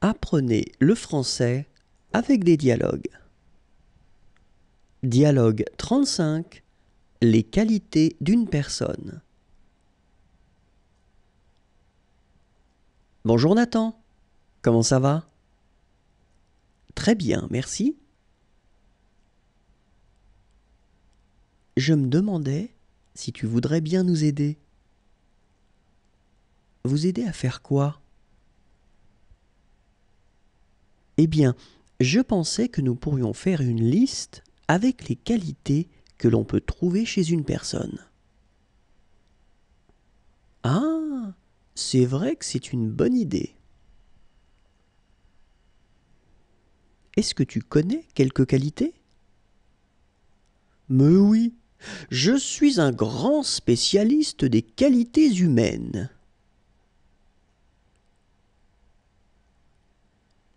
Apprenez le français avec des dialogues. Dialogue 35. Les qualités d'une personne. Bonjour Nathan, comment ça va? Très bien, merci. Je me demandais si tu voudrais bien nous aider. Vous aider à faire quoi? Eh bien, je pensais que nous pourrions faire une liste avec les qualités que l'on peut trouver chez une personne. Ah, c'est vrai que c'est une bonne idée. Est-ce que tu connais quelques qualités? Mais oui, je suis un grand spécialiste des qualités humaines.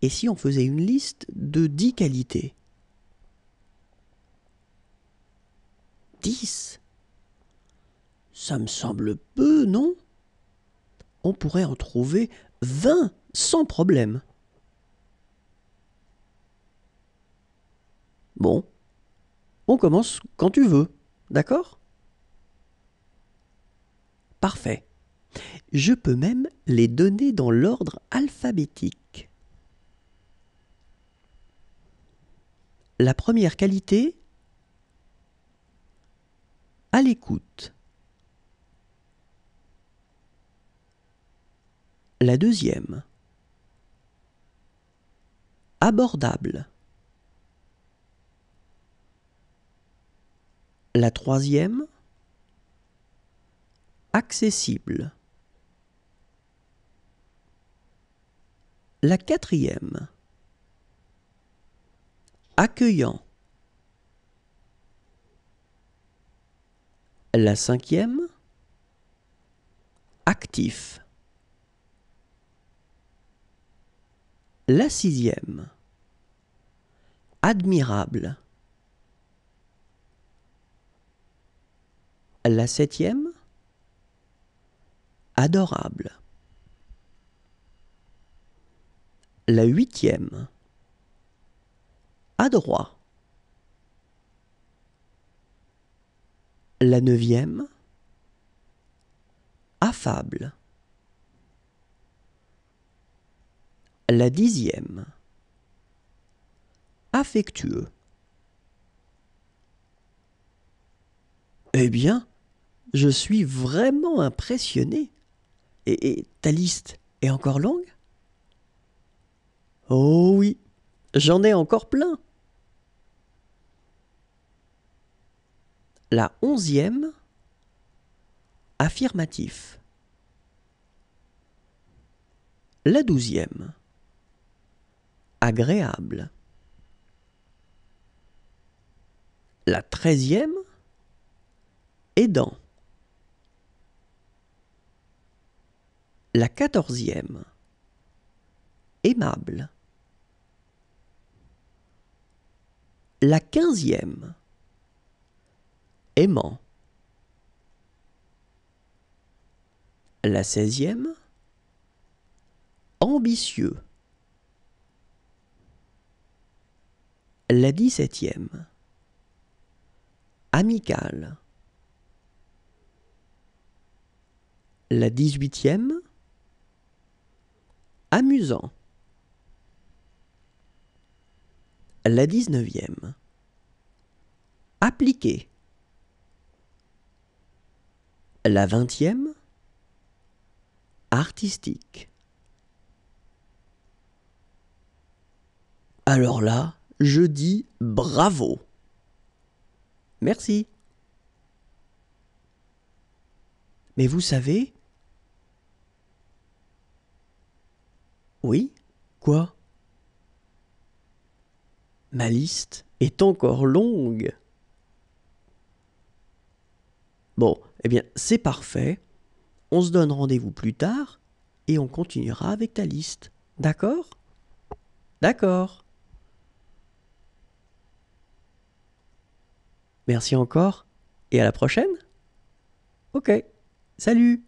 Et si on faisait une liste de dix qualités? Dix? Ça me semble peu, non? On pourrait en trouver vingt sans problème. Bon, on commence quand tu veux, d'accord? Parfait. Je peux même les donner dans l'ordre alphabétique. La première qualité, à l'écoute. La deuxième, abordable. La troisième, accessible. La quatrième, accueillant. La cinquième, actif. La sixième, admirable. La septième, adorable. La huitième, La neuvième, affable. La dixième, affectueux. Eh bien, je suis vraiment impressionné. Et, ta liste est encore longue? Oh oui, j'en ai encore plein. La onzième, affirmatif. La douzième, agréable. La treizième, aidant. La quatorzième, aimable. La quinzième, aimant. La seizième, ambitieux. La dix-septième, amical. La dix-huitième, amusant. La dix-neuvième, appliqué. La vingtième, artistique. Alors là, je dis bravo. Merci. Mais vous savez Oui Quoi? Ma liste est encore longue. Bon, eh bien, c'est parfait. On se donne rendez-vous plus tard et on continuera avec ta liste. D'accord? D'accord. Merci encore et à la prochaine. Ok, salut